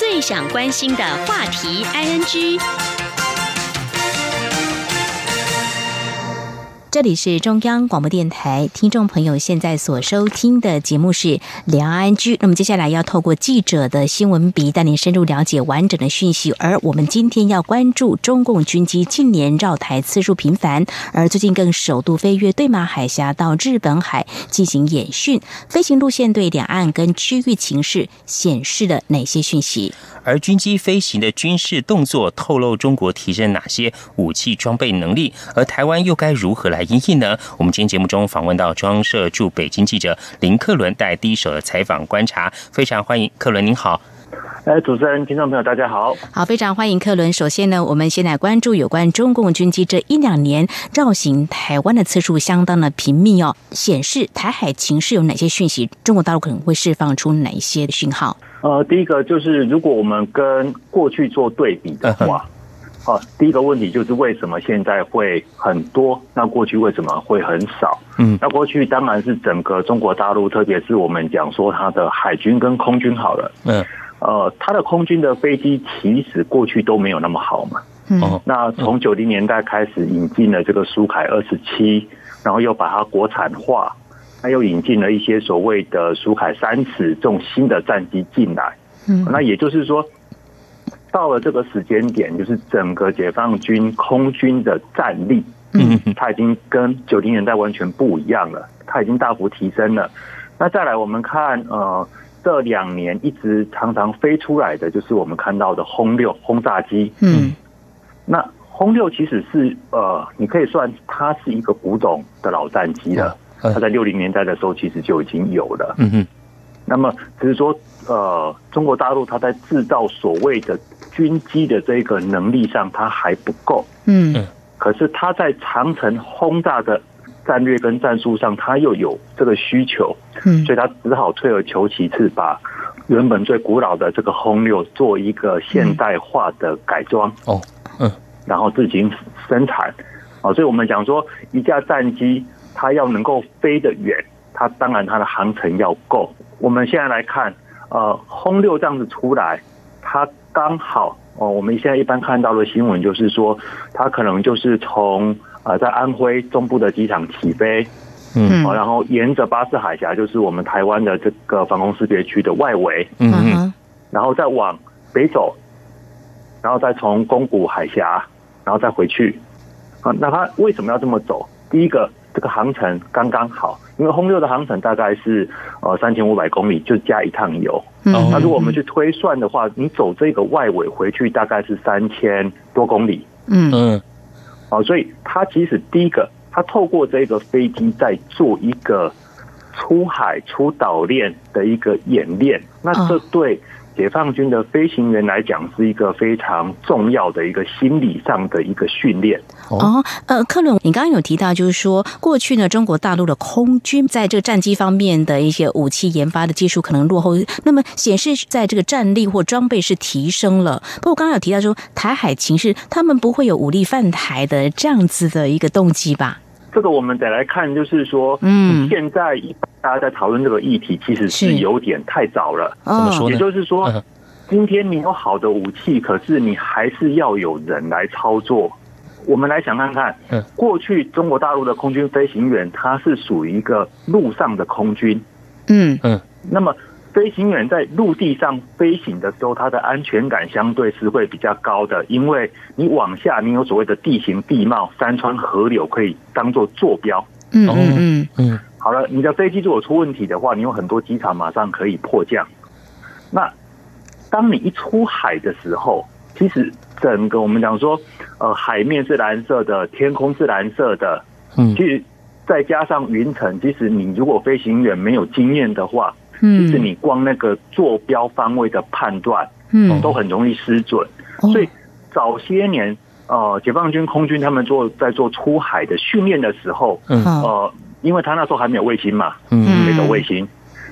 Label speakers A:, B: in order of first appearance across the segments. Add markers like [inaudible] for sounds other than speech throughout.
A: 最想关心的话题，ING。
B: 这里是中央广播电台，听众朋友现在所收听的节目是《两岸居》。那么接下来要透过记者的新闻笔带您深入了解完整的讯息。而我们今天要关注中共军机近年绕台次数频繁，而最近更首度飞越对马海峡到日本海进行演训，飞行路线对两岸跟区域情势显示了哪些讯息？
C: 而军机飞行的军事动作透露中国提升哪些武器装备能力？而台湾又该如何来应应呢？我们今天节目中访问到中央社驻北京记者林克伦，带第一手的采访观察，非常欢迎克伦，您好。
D: 哎，主持人、听众朋友，大家好，
B: 好，非常欢迎克伦。首先呢，我们先来关注有关中共军机这一两年绕行台湾的次数相当的频密哦，显示台海情势有哪些讯息？中国大陆可能会释放出哪一些的讯号？
D: 呃，第一个就是如果我们跟过去做对比的话，好，第一个问题就是为什么现在会很多？那过去为什么会很少？嗯，那过去当然是整个中国大陆，特别是我们讲说它的海军跟空军好了，嗯。呃，它的空军的飞机其实过去都没有那么好嘛。嗯。那从九零年代开始引进了这个苏凯二十七，然后又把它国产化，那又引进了一些所谓的苏凯三十这种新的战机进来。嗯。那也就是说，到了这个时间点，就是整个解放军空军的战力，嗯，它已经跟九零年代完全不一样了，它已经大幅提升了。那再来，我们看呃。这两年一直常常飞出来的，就是我们看到的轰六轰炸机。嗯，那轰六其实是呃，你可以算它是一个古董的老战机了。它在六零年代的时候其实就已经有了。嗯哼。那么只是说，呃，中国大陆它在制造所谓的军机的这个能力上，它还不够。嗯。可是它在长城轰炸的。战略跟战术上，它又有这个需求，嗯，所以他只好退而求其次，把原本最古老的这个轰六做一个现代化的改装，哦，嗯，然后自行生产，啊，所以我们讲说，一架战机它要能够飞得远，它当然它的航程要够。我们现在来看，呃，轰六这样子出来，它刚好哦，我们现在一般看到的新闻就是说，它可能就是从。呃，在安徽中部的机场起飞，嗯，然后沿着巴士海峡，就是我们台湾的这个防空识别区的外围，嗯嗯，然后再往北走，然后再从宫古海峡，然后再回去。啊，那它为什么要这么走？第一个，这个航程刚刚好，因为轰六的航程大概是呃三千五百公里，就加一趟油。那如果我们去推算的话，你走这个外围回去大概是三千多公里。嗯嗯。哦，所以它其实第一个，它透过这个飞机在做一个出海出岛链的一个演练，那这对。解放军的飞行员来讲，是一个非常重要的一个心理上的一个训练。
B: 哦，呃，克伦，你刚刚有提到，就是说过去呢，中国大陆的空军在这个战机方面的一些武器研发的技术可能落后，那么显示在这个战力或装备是提升了。不过刚刚有提到说，台海情势，他们不会有武力犯台的这样子的一个动机吧？
D: 这个我们得来看，就是说，嗯，现在一大家在讨论这个议题，其实是有点太早了。
C: 怎么说
D: 呢？也就是说，今天你有好的武器，可是你还是要有人来操作。我们来想看看，嗯，过去中国大陆的空军飞行员，他是属于一个陆上的空军，嗯嗯，那么。飞行员在陆地上飞行的时候，他的安全感相对是会比较高的，因为你往下，你有所谓的地形地貌、山川河流可以当做坐标。嗯嗯嗯。好了，你的飞机如果出问题的话，你有很多机场马上可以迫降。那当你一出海的时候，其实整个我们讲说，呃，海面是蓝色的，天空是蓝色的，嗯，其实再加上云层，其实你如果飞行员没有经验的话。嗯，就是你光那个坐标方位的判断，嗯，都很容易失准。所以早些年，呃，解放军空军他们做在做出海的训练的时候，嗯，呃，因为他那时候还没有卫星嘛，嗯，没有卫星，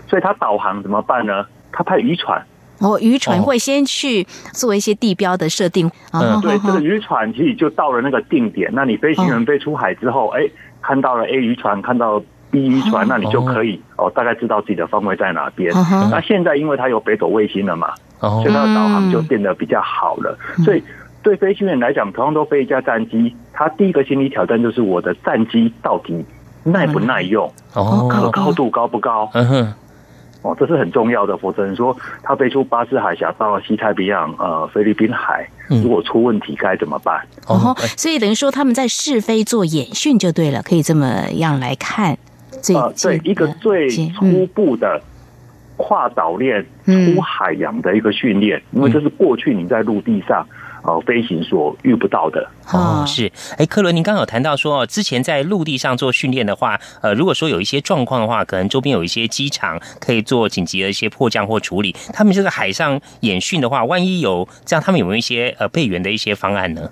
D: 所以他导航怎么办呢？他派渔船，
B: 哦，渔船会先去做一些地标的设定，
D: 嗯，对，这个渔船其实就到了那个定点，那你飞行员飞出海之后，哎，看到了 A 渔船，看到。B 渔船，那你就可以哦，大概知道自己的方位在哪边。那现在因为它有北斗卫星了嘛，所以它的导航就变得比较好了。所以对飞行员来讲，同样都飞一架战机，他第一个心理挑战就是我的战机到底耐不耐用，哦，可靠度高不高？嗯哼。哦，这是很重要的，否则你说他飞出巴士海峡到西太平洋、呃菲律宾海，如果出问题该怎么办？
B: 哦，所以等于说他们在试飞做演训就对了，可以这么样来看。
D: 啊，对，一个最初步的跨岛链出海洋的一个训练，因为这是过去你在陆地上。呃，飞行所遇不到的
C: 哦，是哎，克伦，您刚刚有谈到说，之前在陆地上做训练的话，呃，如果说有一些状况的话，可能周边有一些机场可以做紧急的一些迫降或处理。他们这个海上演训的话，万一有这样，他们有没有一些呃备援的一些方案呢？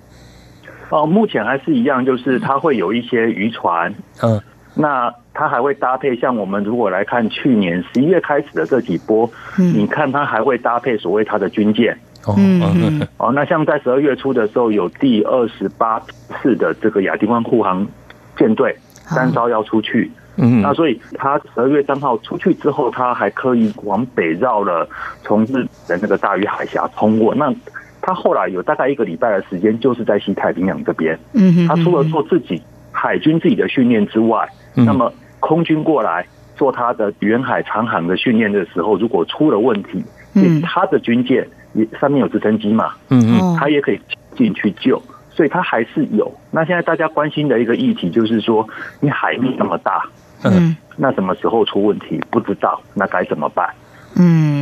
D: 哦，目前还是一样，就是它会有一些渔船，嗯，那它还会搭配，像我们如果来看去年十一月开始的这几波，嗯，你看它还会搭配所谓它的军舰。嗯 [laughs] 哦，那像在十二月初的时候，有第二十八次的这个亚丁湾护航舰队三艘要出去，嗯，那所以他十二月三号出去之后，他还刻意往北绕了，从日的那个大鱼海峡通过。那他后来有大概一个礼拜的时间，就是在西太平洋这边，嗯，他除了做自己海军自己的训练之外，那么空军过来做他的远海长航的训练的时候，如果出了问题，嗯，他的军舰也。上面有直升机嘛，嗯嗯，他也可以进去救，所以他还是有。那现在大家关心的一个议题就是说，你海域那么大，嗯，那什么时候出问题不知道，那该怎么办？
B: 嗯，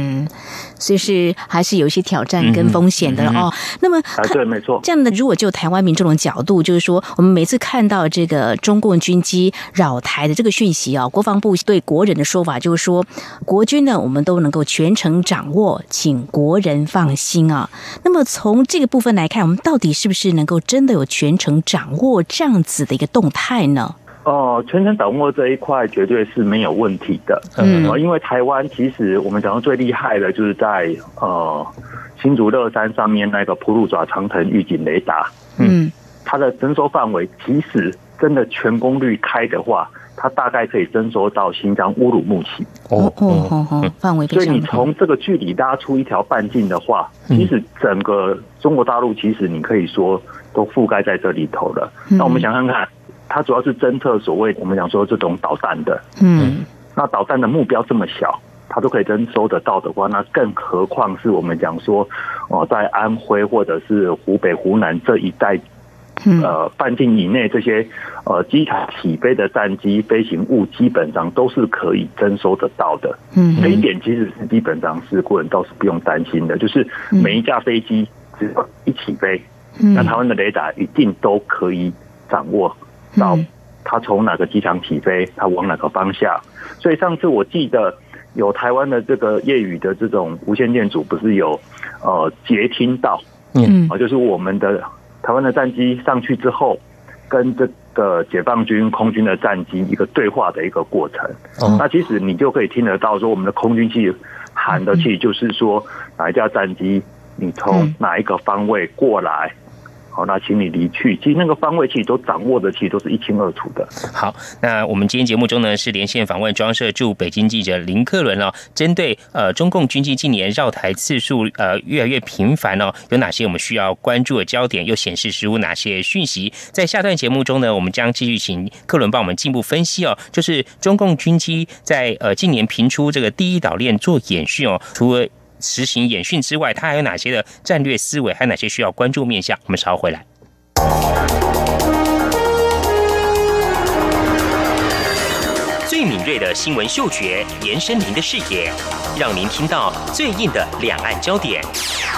B: 所以是还是有一些挑战跟风险的哦。那么，
D: 对，没错。
B: 这样的，如果就台湾民众的角度，就是说，我们每次看到这个中共军机扰台的这个讯息啊，国防部对国人的说法就是说，国军呢，我们都能够全程掌握，请国人放心啊。那么从这个部分来看，我们到底是不是能够真的有全程掌握这样子的一个动态呢？
D: 哦，全程掌握这一块绝对是没有问题的。嗯，因为台湾其实我们讲到最厉害的，就是在呃新竹乐山上面那个普鲁爪长城预警雷达。嗯，它的征收范围，其实真的全功率开的话，它大概可以征收到新疆乌鲁木齐。
B: 哦哦哦，范围。
D: 所以你从这个距离拉出一条半径的话，其实整个中国大陆其实你可以说都覆盖在这里头了。那我们想看看。它主要是侦测所谓我们讲说这种导弹的，嗯，那导弹的目标这么小，它都可以征收得到的话，那更何况是我们讲说哦，在安徽或者是湖北、湖南这一带，呃，半径以内这些呃机场起飞的战机飞行物，基本上都是可以征收得到的。嗯，这一点其实是基本上是国人倒是不用担心的，就是每一架飞机只要一起飞，那台湾的雷达一定都可以掌握。到他从哪个机场起飞，他往哪个方向？所以上次我记得有台湾的这个业余的这种无线电组，不是有呃接听到，嗯，啊，就是我们的台湾的战机上去之后，跟这个解放军空军的战机一个对话的一个过程。那其实你就可以听得到，说我们的空军器喊的气，就是说哪一架战机，你从哪一个方位过来。好，那请你离去。其实那个方位其实都掌握的，其实都是一清二楚的。
C: 好，那我们今天节目中呢是连线访问中央社驻北京记者林克伦哦，针对呃中共军机近年绕台次数呃越来越频繁哦，有哪些我们需要关注的焦点，又显示出哪些讯息？在下段节目中呢，我们将继续请克伦帮我们进一步分析哦，就是中共军机在呃近年频出这个第一岛链做演训哦，除了。实行演训之外，它还有哪些的战略思维？还有哪些需要关注面向？我们稍后回来。最敏锐的新闻嗅觉，延伸您的视野，让您听到最硬的两岸焦点。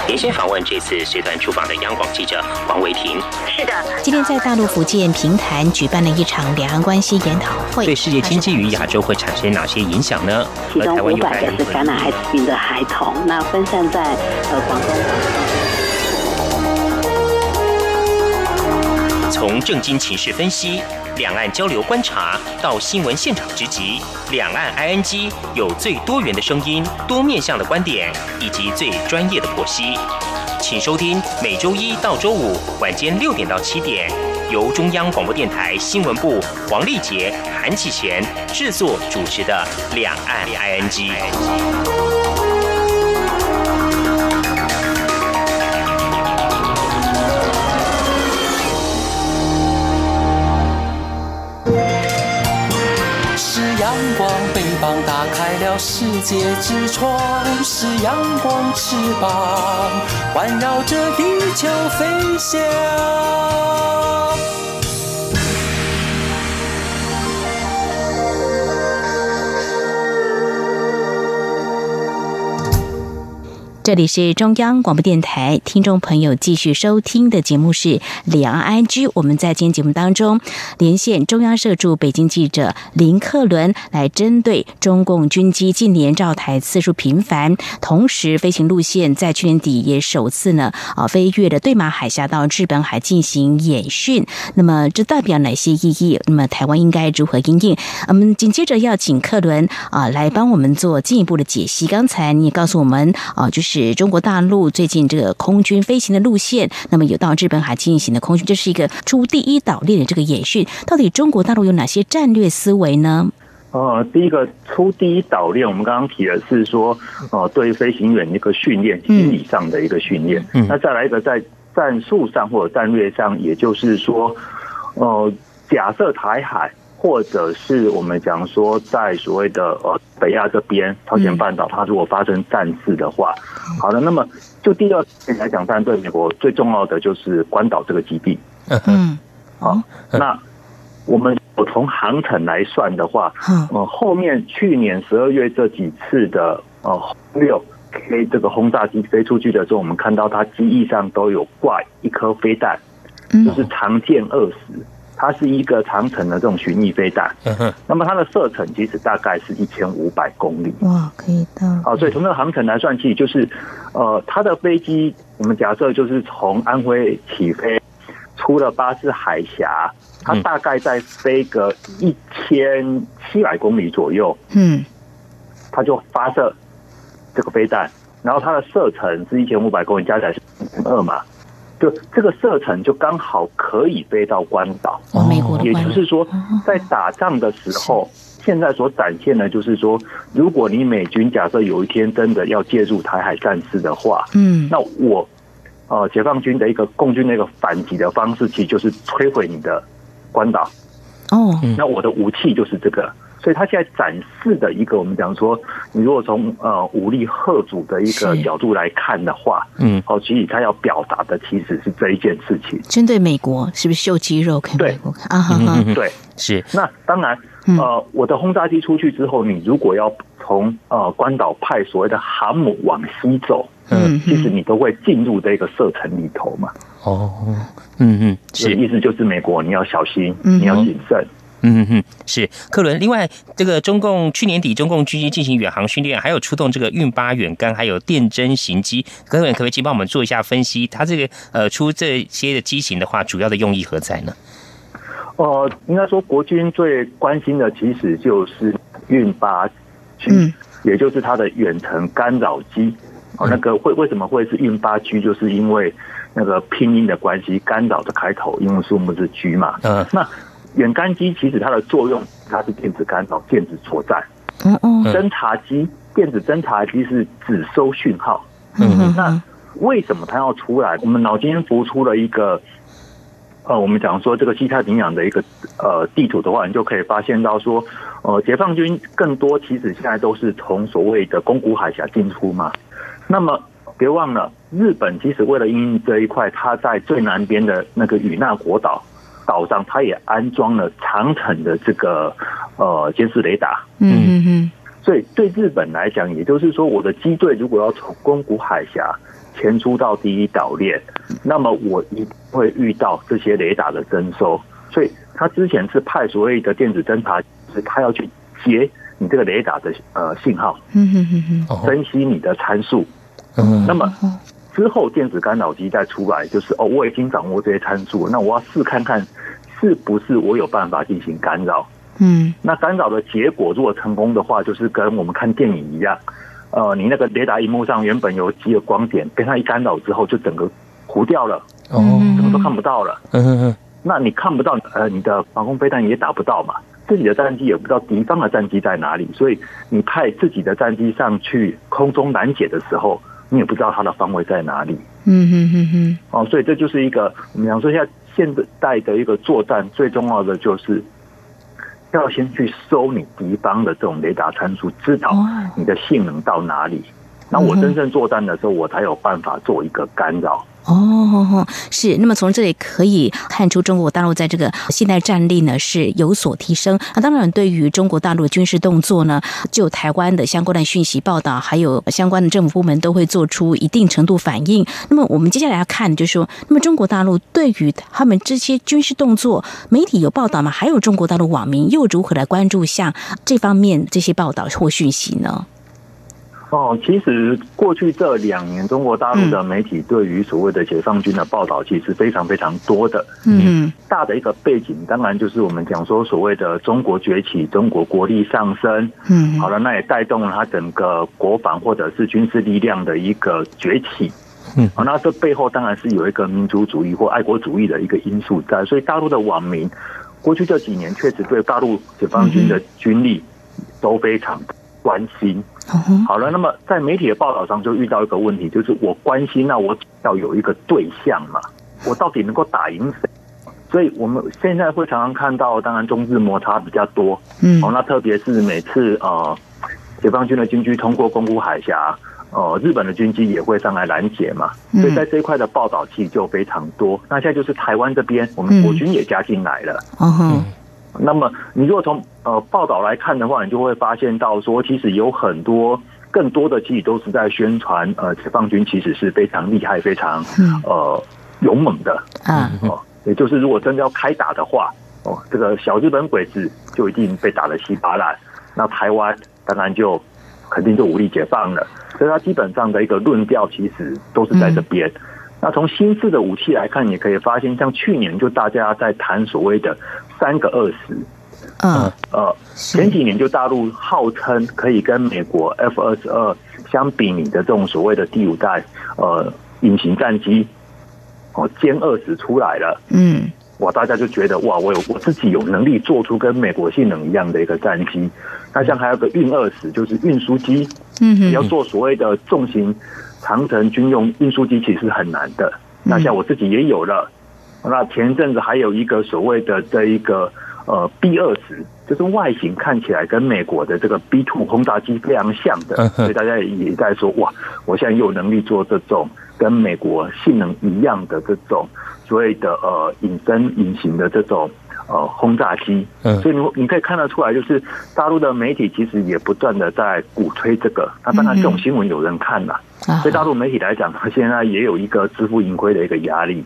C: 连线访问这次随团出访的央广记者王维婷。
B: 是的，今天在大陆福建平潭举办了一场两岸关系研讨会，
C: 对世界经济与亚洲会产生哪些影响呢？
E: 其中五百个是感染艾滋病的孩童，那分散在呃广东。
C: 从正经情势分析。两岸交流观察到新闻现场直击，两岸 ING 有最多元的声音、多面向的观点以及最专业的剖析，请收听每周一到周五晚间六点到七点，由中央广播电台新闻部黄丽杰、韩启贤制作主持的《两岸 ING》。
F: 阳光，翅膀打开了世界之窗，是阳光翅膀环绕着地球飞翔。
B: 这里是中央广播电台，听众朋友继续收听的节目是《两岸安居》。我们在今天节目当中连线中央社驻北京记者林克伦，来针对中共军机近年绕台次数频繁，同时飞行路线在去年底也首次呢啊飞越了对马海峡到日本海进行演训。那么这代表哪些意义？那么台湾应该如何应应？我们紧接着要请克伦啊来帮我们做进一步的解析。刚才你也告诉我们啊，就是。是中国大陆最近这个空军飞行的路线，那么有到日本海进行的空军，这是一个出第一岛链的这个演训。到底中国大陆有哪些战略思维呢？
D: 呃，第一个出第一岛链，我们刚刚提的是说，呃，对飞行员一个训练，心理上的一个训练。那再来一个在战术上或者战略上，也就是说，呃，假设台海。或者是我们讲说，在所谓的呃北亚这边，朝鲜半岛，它如果发生战事的话，好的，那么就第二点来讲，当然对美国最重要的就是关岛这个基地。嗯，好，那我们我从航程来算的话，呃，后面去年十二月这几次的呃六 K 这个轰炸机飞出去的时候，我们看到它机翼上都有挂一颗飞弹，就是长剑二十。它是一个长城的这种巡弋飞弹，那么它的射程其实大概是一千五百公里。
B: 哇，可以到。
D: 哦，所以从这个航程来算起，就是呃，它的飞机，我们假设就是从安徽起飞，出了巴士海峡，它大概在飞个一千七百公里左右，嗯，它就发射这个飞弹，然后它的射程是一千五百公里，加起来是二嘛。就这个射程就刚好可以飞到关岛，
B: 美国
D: 也就是说，在打仗的时候，[laughs] 现在所展现的，就是说，如果你美军假设有一天真的要介入台海战事的话，嗯，那我，呃，解放军的一个共军的一个反击的方式，其实就是摧毁你的关岛，哦，那我的武器就是这个。所以，他现在展示的一个，我们讲说，你如果从呃武力贺主的一个角度来看的话，嗯，好，其实他要表达的其实是这一件事情。
B: 针对美国，是不是秀肌肉？看美国看啊，哈
D: 哈，对，
C: 是。
D: 那当然，呃，我的轰炸机出去之后，你如果要从呃关岛派所谓的航母往西走，嗯，其实你都会进入这个射程里头嘛。哦，嗯嗯，是，意思就是美国你要小心，你要谨慎。
C: 嗯哼，是克伦。另外，这个中共去年底，中共军机进行远航训练，还有出动这个运八远干，还有电侦型机。克伦可不可以请帮我们做一下分析？它这个呃出这些的机型的话，主要的用意何在呢？
D: 呃，应该说国军最关心的其实就是运八局，也就是它的远程干扰机。哦，那个会为什么会是运八 G？就是因为那个拼音的关系，干扰的开头英文数目是 G 嘛？嗯，那。远干机其实它的作用，它是电子干扰、电子作战。嗯嗯。侦察机，电子侦察机是只收讯号。嗯那为什么它要出来？我们脑筋浮出了一个，呃，我们讲说这个西太平洋的一个呃地图的话，你就可以发现到说，呃，解放军更多其实现在都是从所谓的宫古海峡进出嘛。那么别忘了，日本其实为了应这一块，它在最南边的那个与那国岛。岛上，它也安装了长城的这个呃监视雷达。嗯嗯嗯。所以对日本来讲，也就是说，我的机队如果要从宫古海峡前出到第一岛链，那么我一定会遇到这些雷达的征收。所以他之前是派所谓的电子侦察，是他要去接你这个雷达的呃信号，嗯嗯嗯嗯，分析你的参数。嗯。那么。之后电子干扰机再出来，就是哦，我已经掌握这些参数，那我要试看看是不是我有办法进行干扰。嗯，那干扰的结果如果成功的话，就是跟我们看电影一样，呃，你那个雷达荧幕上原本有几个光点，跟它一干扰之后，就整个糊掉了，哦，什么都看不到了。嗯嗯嗯，那你看不到，呃，你的防空飞弹也打不到嘛，自己的战机也不知道敌方的战机在哪里，所以你派自己的战机上去空中拦截的时候。你也不知道它的方位在哪里，嗯哼哼哼，哦，所以这就是一个我们讲说，现在现代的一个作战最重要的就是要先去搜你敌方的这种雷达参数，知道你的性能到哪里。那我真正作战的时候，我才有办法做一个干扰。
B: 哦，是。那么从这里可以看出，中国大陆在这个现代战力呢是有所提升。那当然，对于中国大陆的军事动作呢，就台湾的相关的讯息报道，还有相关的政府部门都会做出一定程度反应。那么我们接下来要看，就是说，那么中国大陆对于他们这些军事动作，媒体有报道吗？还有中国大陆网民又如何来关注像这方面这些报道或讯息呢？
D: 哦，其实过去这两年，中国大陆的媒体对于所谓的解放军的报道，其实非常非常多的。嗯，大的一个背景，当然就是我们讲说所谓的中国崛起，中国国力上升。嗯，好了，那也带动了它整个国防或者是军事力量的一个崛起。嗯，好，那这背后当然是有一个民族主义或爱国主义的一个因素在，所以大陆的网民过去这几年确实对大陆解放军的军力都非常关心。好了，那么在媒体的报道上就遇到一个问题，就是我关心，那我要有一个对象嘛，我到底能够打赢谁？所以我们现在会常常看到，当然中日摩擦比较多，嗯，哦，那特别是每次呃解放军的军机通过宫古海峡，呃，日本的军机也会上来拦截嘛，所以在这一块的报道其实就非常多。那现在就是台湾这边，我们国军也加进来了，嗯。那么，你如果从呃报道来看的话，你就会发现到说，其实有很多更多的，其实都是在宣传呃解放军其实是非常厉害、非常呃勇猛的嗯。哦，也就是如果真的要开打的话，哦，这个小日本鬼子就一定被打得稀巴烂，那台湾当然就肯定就武力解放了。所以他基本上的一个论调其实都是在这边。那从新式的武器来看，也可以发现，像去年就大家在谈所谓的。三个二十，嗯呃，前几年就大陆号称可以跟美国 F 二十二相比拟的这种所谓的第五代呃隐形战机，哦歼二十出来了，嗯，哇，大家就觉得哇，我有我自己有能力做出跟美国性能一样的一个战机。那像还有个运二十，就是运输机，嗯，要做所谓的重型长城军用运输机，其实很难的。那像我自己也有了。那前一阵子还有一个所谓的这一个呃 B 二十，就是外形看起来跟美国的这个 B two 轰炸机非常像的，所以大家也在说哇，我现在有能力做这种跟美国性能一样的这种所谓的呃隐身隐形的这种呃轰炸机。嗯所以你你可以看得出来，就是大陆的媒体其实也不断的在鼓吹这个。那当然这种新闻有人看了，对大陆媒体来讲，它现在也有一个自负盈亏的一个压力。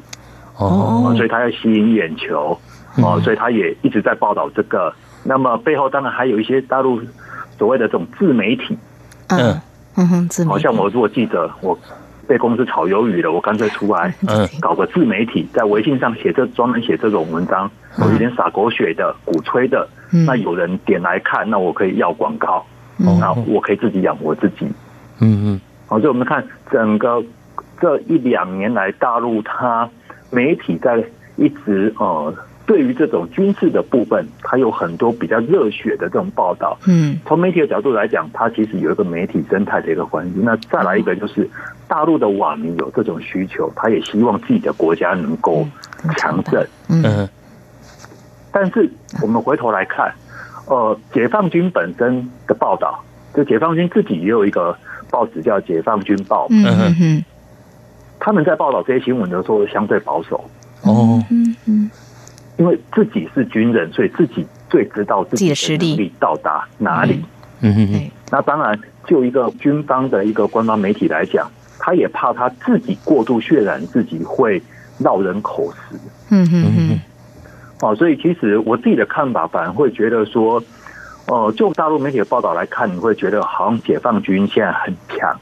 D: 哦，所以他要吸引眼球，哦，所以他也一直在报道这个。那么背后当然还有一些大陆所谓的这种自媒体，嗯嗯哼，自媒体。好像我如果记者，我被公司炒鱿鱼了，我干脆出来，嗯，搞个自媒体，在微信上写这专门写这种文章，我有点洒狗血的、鼓吹的，那有人点来看，那我可以要广告，那我可以自己养活自己，嗯嗯。好，所以我们看整个这一两年来，大陆它。媒体在一直呃，对于这种军事的部分，它有很多比较热血的这种报道。嗯，从媒体的角度来讲，它其实有一个媒体生态的一个环境。那再来一个就是，大陆的网民有这种需求，他也希望自己的国家能够强盛。嗯，但是我们回头来看，呃，解放军本身的报道，就解放军自己也有一个报纸叫《解放军报》。嗯哼。他们在报道这些新闻的时候相对保守哦，嗯嗯，因为自己是军人，所以自己最知道自己的实力到达哪里。嗯嗯嗯。那当然，就一个军方的一个官方媒体来讲，他也怕他自己过度渲染自己会绕人口实。嗯嗯嗯。哦，所以其实我自己的看法，反而会觉得说，哦，就大陆媒体的报道来看，你会觉得好像解放军现在很强。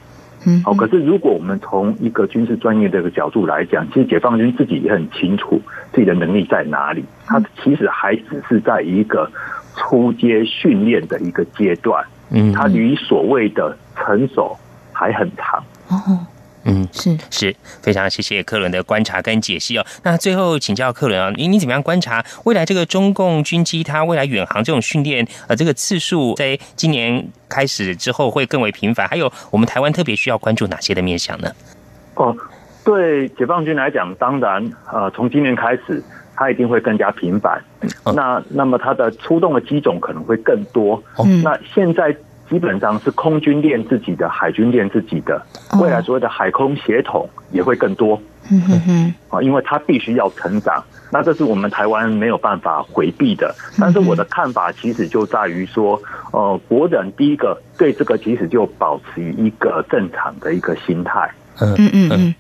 D: 嗯，好。可是，如果我们从一个军事专业的一个角度来讲，其实解放军自己也很清楚自己的能力在哪里。他其实还只是在一个初阶训练的一个阶段，嗯，他离所谓的成熟还很长。哦。
C: 嗯，是是非常谢谢克伦的观察跟解析哦。那最后请教克伦啊，你你怎么样观察未来这个中共军机它未来远航这种训练呃这个次数，在今年开始之后会更为频繁？还有我们台湾特别需要关注哪些的面向呢？
D: 哦，对解放军来讲，当然呃从今年开始，它一定会更加频繁。那那么它的出动的机种可能会更多。那现在基本上是空军练自己的，海军练自己的，未来所谓的海空协同也会更多。嗯哼哼，啊，因为它必须要成长。那这是我们台湾没有办法回避的，但是我的看法其实就在于说，呃，国人第一个对这个其实就保持一个正常的一个心态，嗯嗯。嗯，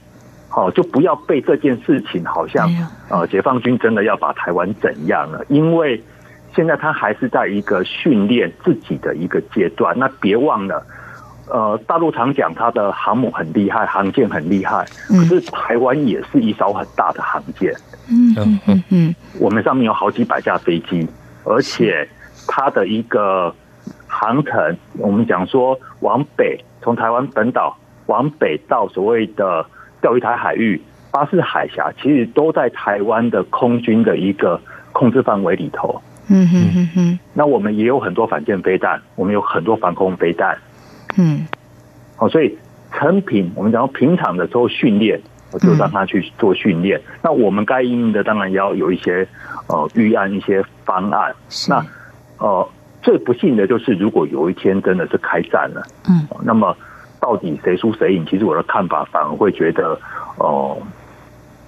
D: 好，就不要被这件事情好像呃解放军真的要把台湾怎样了，因为现在他还是在一个训练自己的一个阶段，那别忘了。呃，大陆常讲它的航母很厉害，航舰很厉害，可是台湾也是一艘很大的航舰。嗯嗯嗯嗯，我们上面有好几百架飞机，而且它的一个航程，我们讲说往北，从台湾本岛往北到所谓的钓鱼台海域、巴士海峡，其实都在台湾的空军的一个控制范围里头。嗯哼哼哼，那我们也有很多反舰飞弹，我们有很多防空飞弹。嗯，哦，所以成品我们讲平常的时候训练，我就让他去做训练。那我们该应的当然要有一些呃预案一些方案。那呃最不幸的就是，如果有一天真的是开战了，嗯，那么到底谁输谁赢？其实我的看法反而会觉得，哦。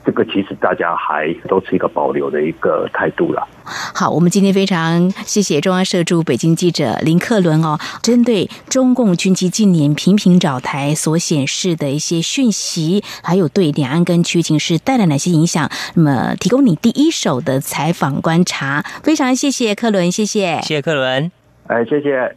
D: 这个其实大家还都是一个保留的一个态度了。
B: 好，我们今天非常谢谢中央社驻北京记者林克伦哦，针对中共军机近年频频找台所显示的一些讯息，还有对两岸跟区情势带来哪些影响，那么提供你第一手的采访观察，非常谢谢克伦，谢谢，
C: 谢谢克伦，
D: 哎，谢谢。